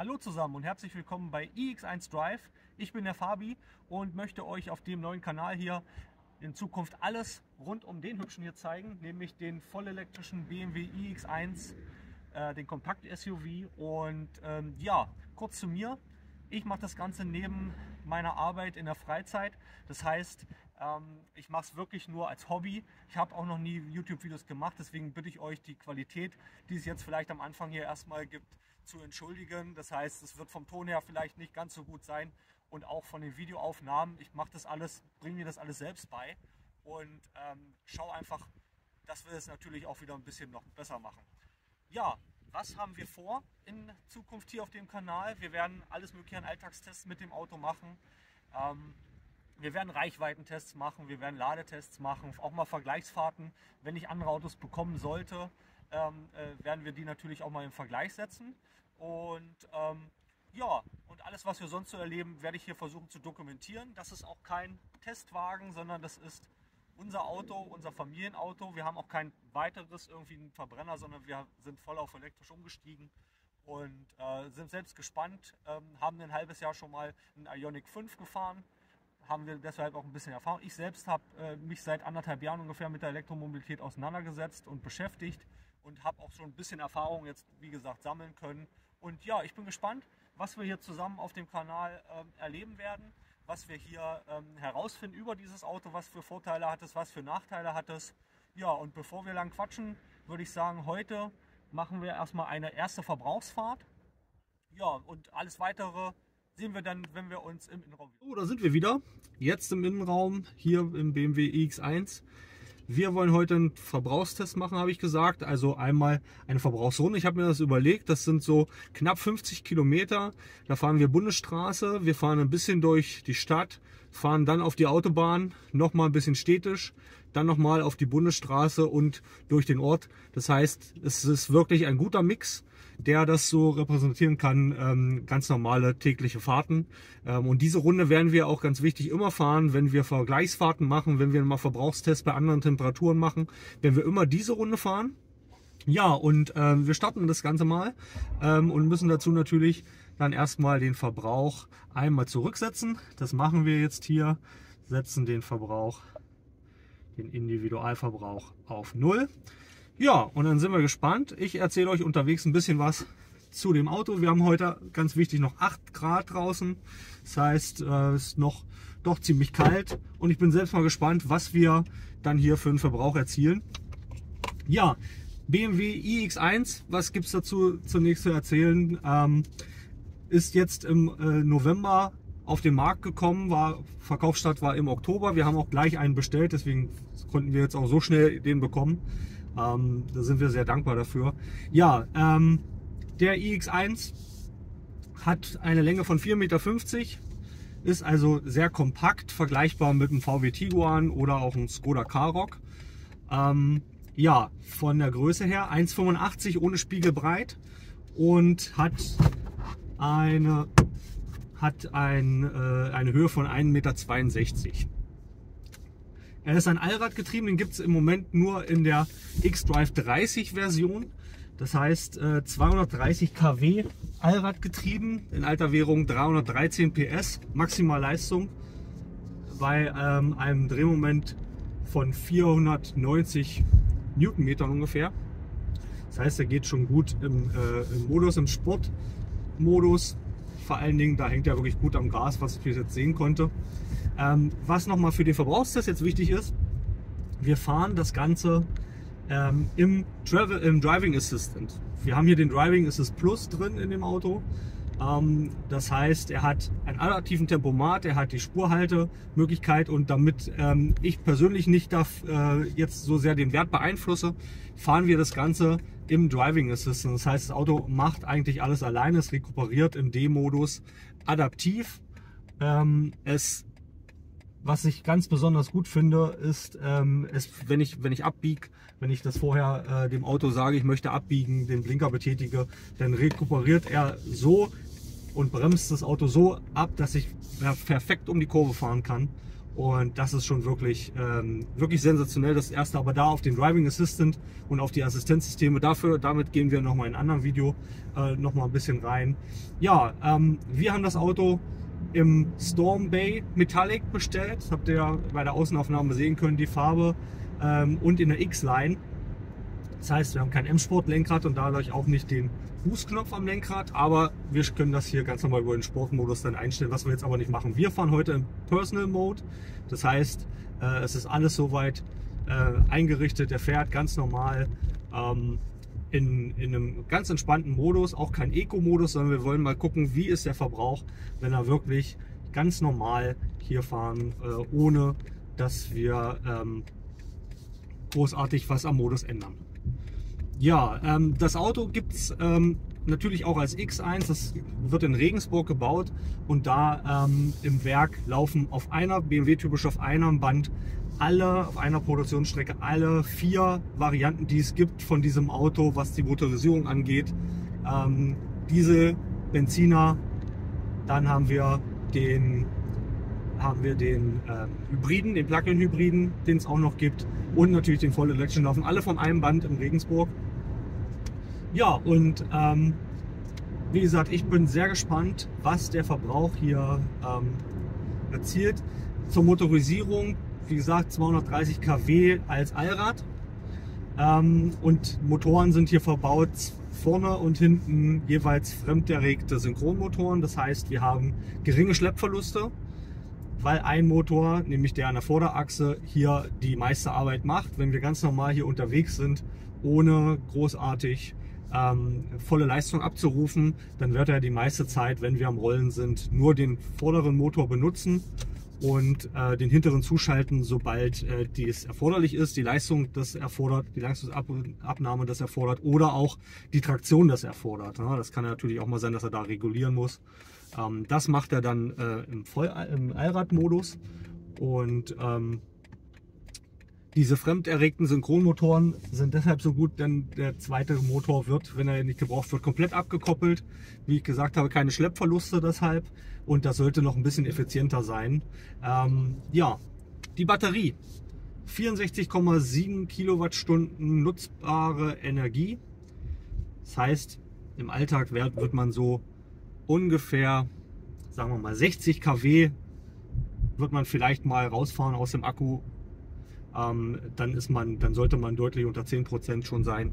Hallo zusammen und herzlich willkommen bei iX1 Drive. Ich bin der Fabi und möchte euch auf dem neuen Kanal hier in Zukunft alles rund um den hübschen hier zeigen, nämlich den vollelektrischen BMW iX1, äh, den Kompakt-SUV. Und ähm, ja, kurz zu mir. Ich mache das Ganze neben meiner Arbeit in der Freizeit. Das heißt, ähm, ich mache es wirklich nur als Hobby. Ich habe auch noch nie YouTube-Videos gemacht, deswegen bitte ich euch, die Qualität, die es jetzt vielleicht am Anfang hier erstmal gibt, zu entschuldigen. Das heißt, es wird vom Ton her vielleicht nicht ganz so gut sein und auch von den Videoaufnahmen. Ich mache das alles, bringe mir das alles selbst bei und ähm, schaue einfach, dass wir es natürlich auch wieder ein bisschen noch besser machen. Ja, was haben wir vor in Zukunft hier auf dem Kanal? Wir werden alles mögliche an Alltagstests mit dem Auto machen. Ähm, wir werden Reichweitentests machen, wir werden Ladetests machen, auch mal Vergleichsfahrten. Wenn ich andere Autos bekommen sollte, ähm, äh, werden wir die natürlich auch mal im Vergleich setzen. Und ähm, ja, und alles, was wir sonst so erleben, werde ich hier versuchen zu dokumentieren. Das ist auch kein Testwagen, sondern das ist unser Auto, unser Familienauto. Wir haben auch kein weiteres irgendwie einen Verbrenner, sondern wir sind voll auf elektrisch umgestiegen und äh, sind selbst gespannt. Ähm, haben ein halbes Jahr schon mal einen Ionic 5 gefahren haben wir deshalb auch ein bisschen Erfahrung. Ich selbst habe äh, mich seit anderthalb Jahren ungefähr mit der Elektromobilität auseinandergesetzt und beschäftigt und habe auch schon ein bisschen Erfahrung jetzt, wie gesagt, sammeln können. Und ja, ich bin gespannt, was wir hier zusammen auf dem Kanal ähm, erleben werden, was wir hier ähm, herausfinden über dieses Auto, was für Vorteile hat es, was für Nachteile hat es. Ja, und bevor wir lang quatschen, würde ich sagen, heute machen wir erstmal eine erste Verbrauchsfahrt. Ja, und alles weitere sehen wir dann, wenn wir uns im Innenraum. So, da sind wir wieder. Jetzt im Innenraum, hier im BMW iX1. Wir wollen heute einen Verbrauchstest machen, habe ich gesagt. Also einmal eine Verbrauchsrunde. Ich habe mir das überlegt. Das sind so knapp 50 Kilometer. Da fahren wir Bundesstraße. Wir fahren ein bisschen durch die Stadt, fahren dann auf die Autobahn, nochmal ein bisschen städtisch, dann nochmal auf die Bundesstraße und durch den Ort. Das heißt, es ist wirklich ein guter Mix der das so repräsentieren kann, ähm, ganz normale tägliche Fahrten. Ähm, und diese Runde werden wir auch ganz wichtig immer fahren, wenn wir Vergleichsfahrten machen, wenn wir mal Verbrauchstests bei anderen Temperaturen machen, wenn wir immer diese Runde fahren. Ja, und äh, wir starten das Ganze mal ähm, und müssen dazu natürlich dann erstmal den Verbrauch einmal zurücksetzen. Das machen wir jetzt hier, setzen den Verbrauch, den Individualverbrauch auf Null. Ja, und dann sind wir gespannt. Ich erzähle euch unterwegs ein bisschen was zu dem Auto. Wir haben heute ganz wichtig noch 8 Grad draußen. Das heißt, äh, es ist noch doch ziemlich kalt und ich bin selbst mal gespannt, was wir dann hier für einen Verbrauch erzielen. Ja, BMW iX1, was gibt es dazu zunächst zu erzählen? Ähm, ist jetzt im äh, November auf den Markt gekommen, war Verkaufsstart war im Oktober. Wir haben auch gleich einen bestellt, deswegen konnten wir jetzt auch so schnell den bekommen. Ähm, da sind wir sehr dankbar dafür. Ja, ähm, der iX1 hat eine Länge von 4,50 Meter, ist also sehr kompakt, vergleichbar mit einem VW Tiguan oder auch einem Skoda Karoq. Ähm, ja, von der Größe her 1,85 ohne Spiegel breit und hat eine, hat ein, äh, eine Höhe von 1,62 Meter. Er ist ein Allradgetrieben, den gibt es im Moment nur in der X-Drive 30 Version. Das heißt äh, 230 kW Allradgetrieben, in alter Währung 313 PS Maximalleistung bei ähm, einem Drehmoment von 490 Newtonmetern ungefähr. Das heißt, er geht schon gut im, äh, im Modus, im Sportmodus. Vor allen Dingen, da hängt er wirklich gut am Gas, was ich jetzt sehen konnte. Ähm, was nochmal für den Verbrauchstest jetzt wichtig ist, wir fahren das Ganze ähm, im, Travel, im Driving Assistant. Wir haben hier den Driving Assist Plus drin in dem Auto. Ähm, das heißt, er hat einen adaptiven Tempomat, er hat die Spurhaltemöglichkeit und damit ähm, ich persönlich nicht darf, äh, jetzt so sehr den Wert beeinflusse, fahren wir das Ganze im Driving Assistant. Das heißt, das Auto macht eigentlich alles alleine, es rekuperiert im D-Modus adaptiv. Ähm, es was ich ganz besonders gut finde, ist, ähm, ist wenn, ich, wenn ich abbiege, wenn ich das vorher äh, dem Auto sage, ich möchte abbiegen, den Blinker betätige, dann rekuperiert er so und bremst das Auto so ab, dass ich perfekt um die Kurve fahren kann. Und das ist schon wirklich, ähm, wirklich sensationell. Das erste aber da auf den Driving Assistant und auf die Assistenzsysteme. Dafür, damit gehen wir nochmal in einem anderen Video äh, nochmal ein bisschen rein. Ja, ähm, wir haben das Auto im Storm Bay Metallic bestellt. Habt ihr ja bei der Außenaufnahme sehen können, die Farbe. Ähm, und in der X-Line. Das heißt, wir haben kein M-Sport-Lenkrad und dadurch auch nicht den Bußknopf am Lenkrad, aber wir können das hier ganz normal über den Sportmodus dann einstellen, was wir jetzt aber nicht machen. Wir fahren heute im Personal Mode, das heißt, äh, es ist alles soweit äh, eingerichtet, der fährt ganz normal ähm, in, in einem ganz entspannten Modus, auch kein Eco-Modus, sondern wir wollen mal gucken, wie ist der Verbrauch, wenn er wirklich ganz normal hier fahren, äh, ohne dass wir ähm, großartig was am Modus ändern. Ja, ähm, das Auto gibt es ähm, natürlich auch als X1. Das wird in Regensburg gebaut und da ähm, im Werk laufen auf einer, BMW typisch auf einem Band, alle auf einer Produktionsstrecke, alle vier Varianten, die es gibt von diesem Auto, was die Motorisierung angeht. Ähm, Diesel, Benziner, dann haben wir den haben wir den ähm, Hybriden, den Plug-in-Hybriden, den es auch noch gibt und natürlich den Voll Election laufen alle von einem Band in Regensburg. Ja, und ähm, wie gesagt, ich bin sehr gespannt, was der Verbrauch hier ähm, erzielt. Zur Motorisierung, wie gesagt, 230 kW als Allrad. Ähm, und Motoren sind hier verbaut, vorne und hinten jeweils fremderregte Synchronmotoren. Das heißt, wir haben geringe Schleppverluste, weil ein Motor, nämlich der an der Vorderachse, hier die meiste Arbeit macht. Wenn wir ganz normal hier unterwegs sind, ohne großartig ähm, volle Leistung abzurufen, dann wird er die meiste Zeit, wenn wir am Rollen sind, nur den vorderen Motor benutzen und äh, den hinteren zuschalten, sobald äh, dies erforderlich ist, die Leistung das erfordert, die Leistungsabnahme das erfordert oder auch die Traktion das erfordert. Ja, das kann natürlich auch mal sein, dass er da regulieren muss. Ähm, das macht er dann äh, im, im Allradmodus und ähm, diese fremderregten Synchronmotoren sind deshalb so gut, denn der zweite Motor wird, wenn er nicht gebraucht wird, komplett abgekoppelt. Wie ich gesagt habe, keine Schleppverluste deshalb und das sollte noch ein bisschen effizienter sein. Ähm, ja, die Batterie. 64,7 Kilowattstunden nutzbare Energie. Das heißt, im Alltag wird man so ungefähr, sagen wir mal 60 kW wird man vielleicht mal rausfahren aus dem Akku ähm, dann, ist man, dann sollte man deutlich unter 10% schon sein,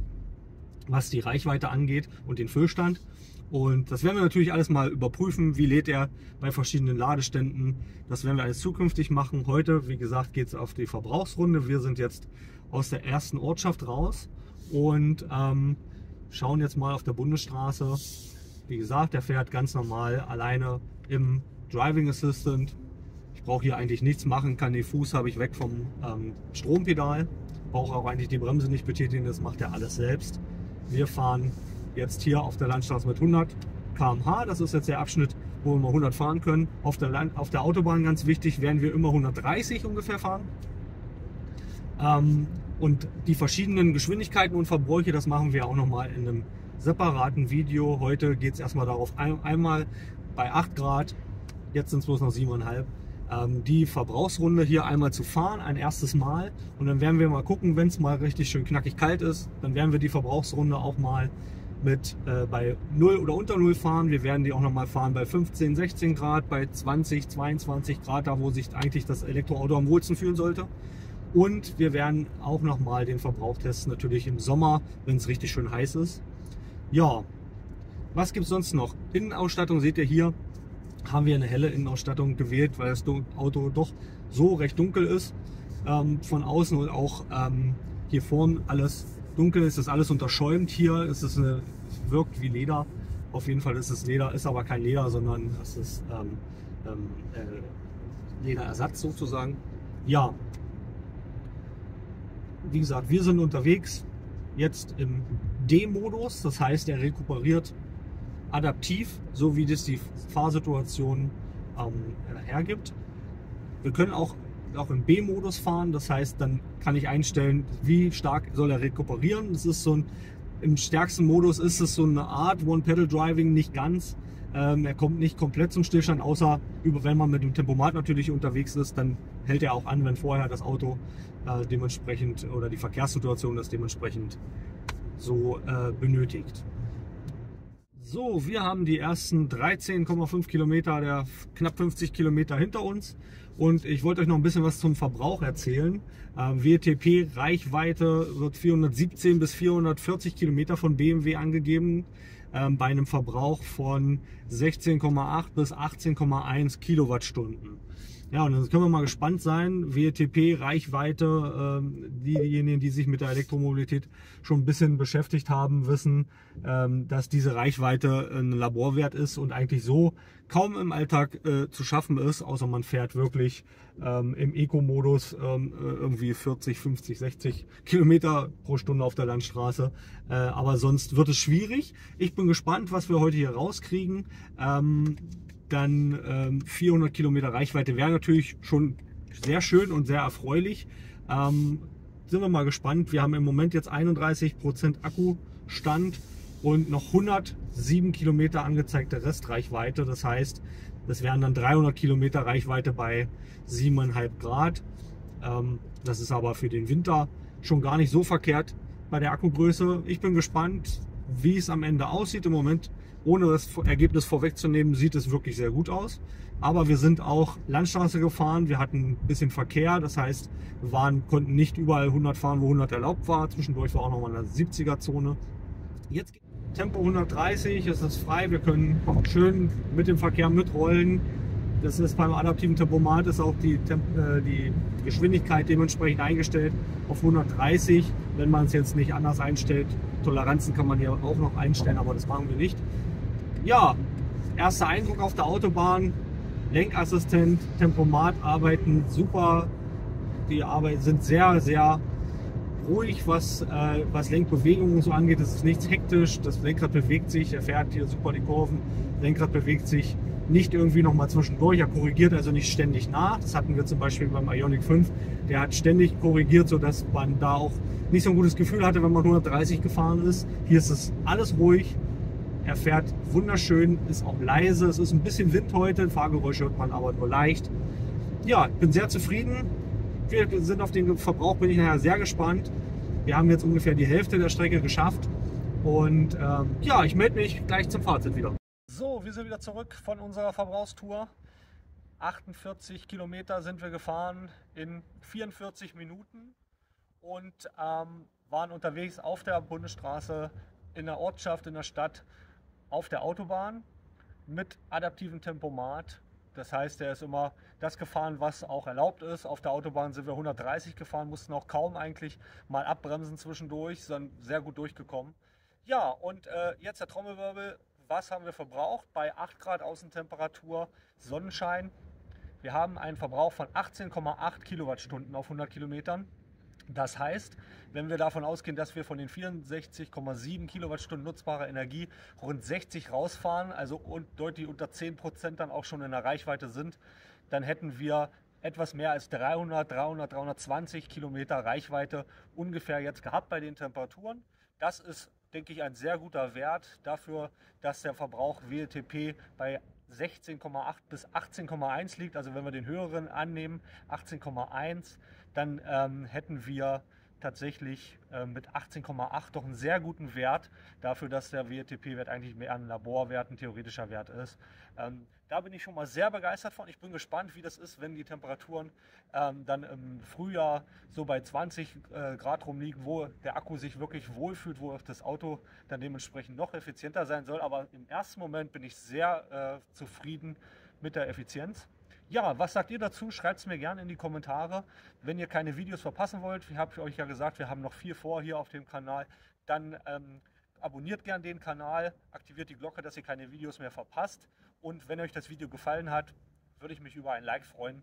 was die Reichweite angeht und den Füllstand. Und das werden wir natürlich alles mal überprüfen. Wie lädt er bei verschiedenen Ladeständen? Das werden wir alles zukünftig machen. Heute, wie gesagt, geht es auf die Verbrauchsrunde. Wir sind jetzt aus der ersten Ortschaft raus und ähm, schauen jetzt mal auf der Bundesstraße. Wie gesagt, der fährt ganz normal alleine im Driving Assistant brauche hier eigentlich nichts machen, kann den Fuß habe ich weg vom ähm, Strompedal, brauche auch eigentlich die Bremse nicht betätigen, das macht er alles selbst. Wir fahren jetzt hier auf der Landstraße mit 100 km/h, das ist jetzt der Abschnitt, wo wir mal 100 fahren können. Auf der, Land auf der Autobahn ganz wichtig, werden wir immer 130 ungefähr fahren. Ähm, und die verschiedenen Geschwindigkeiten und Verbräuche, das machen wir auch nochmal in einem separaten Video. Heute geht es erstmal darauf, ein, einmal bei 8 Grad, jetzt sind es bloß noch 7,5 ähm, die Verbrauchsrunde hier einmal zu fahren, ein erstes Mal. Und dann werden wir mal gucken, wenn es mal richtig schön knackig kalt ist, dann werden wir die Verbrauchsrunde auch mal mit äh, bei 0 oder unter 0 fahren. Wir werden die auch noch mal fahren bei 15, 16 Grad, bei 20, 22 Grad, da wo sich eigentlich das Elektroauto am wohlsten fühlen sollte. Und wir werden auch noch mal den Verbrauch testen, natürlich im Sommer, wenn es richtig schön heiß ist. Ja, was gibt es sonst noch? Innenausstattung seht ihr hier haben wir eine helle Innenausstattung gewählt, weil das Auto doch so recht dunkel ist. Ähm, von außen und auch ähm, hier vorne alles dunkel ist, ist alles unterschäumt. Hier ist es eine, wirkt wie Leder. Auf jeden Fall ist es Leder, ist aber kein Leder, sondern es ist ähm, ähm äh, Lederersatz sozusagen. Ja, wie gesagt, wir sind unterwegs jetzt im D-Modus, das heißt, er rekuperiert adaptiv, so wie das die Fahrsituation ähm, hergibt. Wir können auch, auch im B-Modus fahren, das heißt, dann kann ich einstellen, wie stark soll er rekuperieren. Das ist so ein Im stärksten Modus ist es so eine Art One-Pedal-Driving, nicht ganz. Ähm, er kommt nicht komplett zum Stillstand, außer über, wenn man mit dem Tempomat natürlich unterwegs ist, dann hält er auch an, wenn vorher das Auto äh, dementsprechend oder die Verkehrssituation das dementsprechend so äh, benötigt. So, wir haben die ersten 13,5 Kilometer der knapp 50 Kilometer hinter uns und ich wollte euch noch ein bisschen was zum Verbrauch erzählen. Ähm, WTP Reichweite wird 417 bis 440 Kilometer von BMW angegeben ähm, bei einem Verbrauch von 16,8 bis 18,1 Kilowattstunden. Ja, und dann können wir mal gespannt sein. WTP, Reichweite, ähm, diejenigen, die sich mit der Elektromobilität schon ein bisschen beschäftigt haben, wissen, ähm, dass diese Reichweite ein Laborwert ist und eigentlich so kaum im Alltag äh, zu schaffen ist, außer man fährt wirklich ähm, im Eco-Modus äh, irgendwie 40, 50, 60 Kilometer pro Stunde auf der Landstraße. Äh, aber sonst wird es schwierig. Ich bin gespannt, was wir heute hier rauskriegen. Dann ähm, 400 Kilometer Reichweite wäre natürlich schon sehr schön und sehr erfreulich. Ähm, sind wir mal gespannt. Wir haben im Moment jetzt 31 Prozent Akkustand und noch 107 Kilometer angezeigte Restreichweite. Das heißt, das wären dann 300 Kilometer Reichweite bei 7,5 Grad. Ähm, das ist aber für den Winter schon gar nicht so verkehrt bei der Akkugröße. Ich bin gespannt, wie es am Ende aussieht. Im Moment ohne das Ergebnis vorwegzunehmen, sieht es wirklich sehr gut aus. Aber wir sind auch Landstraße gefahren, wir hatten ein bisschen Verkehr, das heißt, wir waren, konnten nicht überall 100 fahren, wo 100 erlaubt war. Zwischendurch war auch noch mal eine 70er-Zone. Jetzt Tempo 130, es ist frei, wir können schön mit dem Verkehr mitrollen. Das ist beim adaptiven Tempomat ist auch die, Temp äh, die Geschwindigkeit dementsprechend eingestellt auf 130. Wenn man es jetzt nicht anders einstellt, Toleranzen kann man hier auch noch einstellen, aber das machen wir nicht ja, erster Eindruck auf der Autobahn, Lenkassistent, Tempomat arbeiten super. Die Arbeit sind sehr, sehr ruhig, was, äh, was Lenkbewegungen so angeht. Es ist nichts hektisch, das Lenkrad bewegt sich, er fährt hier super die Kurven, Lenkrad bewegt sich nicht irgendwie nochmal zwischendurch, er korrigiert also nicht ständig nach. Das hatten wir zum Beispiel beim Ionic 5, der hat ständig korrigiert, sodass man da auch nicht so ein gutes Gefühl hatte, wenn man 130 gefahren ist. Hier ist es alles ruhig, er fährt wunderschön, ist auch leise. Es ist ein bisschen Wind heute, Fahrgeräusche hört man aber nur leicht. Ja, ich bin sehr zufrieden. Wir sind auf den Verbrauch, bin ich nachher sehr gespannt. Wir haben jetzt ungefähr die Hälfte der Strecke geschafft. Und ähm, ja, ich melde mich gleich zum Fazit wieder. So, wir sind wieder zurück von unserer Verbrauchstour. 48 Kilometer sind wir gefahren in 44 Minuten und ähm, waren unterwegs auf der Bundesstraße in der Ortschaft, in der Stadt auf der Autobahn mit adaptivem Tempomat. Das heißt, er ist immer das gefahren, was auch erlaubt ist. Auf der Autobahn sind wir 130 gefahren, mussten auch kaum eigentlich mal abbremsen zwischendurch, sondern sehr gut durchgekommen. Ja, und äh, jetzt der Trommelwirbel. Was haben wir verbraucht? Bei 8 Grad Außentemperatur, Sonnenschein. Wir haben einen Verbrauch von 18,8 Kilowattstunden auf 100 Kilometern. Das heißt, wenn wir davon ausgehen, dass wir von den 64,7 Kilowattstunden nutzbarer Energie rund 60 rausfahren, also deutlich unter 10 Prozent dann auch schon in der Reichweite sind, dann hätten wir etwas mehr als 300, 300, 320 Kilometer Reichweite ungefähr jetzt gehabt bei den Temperaturen. Das ist, denke ich, ein sehr guter Wert dafür, dass der Verbrauch WLTP bei 16,8 bis 18,1 liegt. Also wenn wir den höheren annehmen, 18,1, dann ähm, hätten wir tatsächlich äh, mit 18,8 doch einen sehr guten Wert dafür, dass der WLTP-Wert eigentlich mehr ein Laborwert, ein theoretischer Wert ist. Ähm, da bin ich schon mal sehr begeistert von. Ich bin gespannt, wie das ist, wenn die Temperaturen ähm, dann im Frühjahr so bei 20 äh, Grad rumliegen, wo der Akku sich wirklich wohlfühlt, wo das Auto dann dementsprechend noch effizienter sein soll. Aber im ersten Moment bin ich sehr äh, zufrieden mit der Effizienz. Ja, was sagt ihr dazu? Schreibt es mir gerne in die Kommentare. Wenn ihr keine Videos verpassen wollt, wie habe ich euch ja gesagt, wir haben noch vier vor hier auf dem Kanal, dann ähm, abonniert gerne den Kanal, aktiviert die Glocke, dass ihr keine Videos mehr verpasst. Und wenn euch das Video gefallen hat, würde ich mich über ein Like freuen.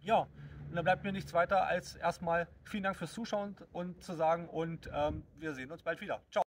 Ja, und dann bleibt mir nichts weiter als erstmal vielen Dank fürs Zuschauen und zu sagen und ähm, wir sehen uns bald wieder. Ciao.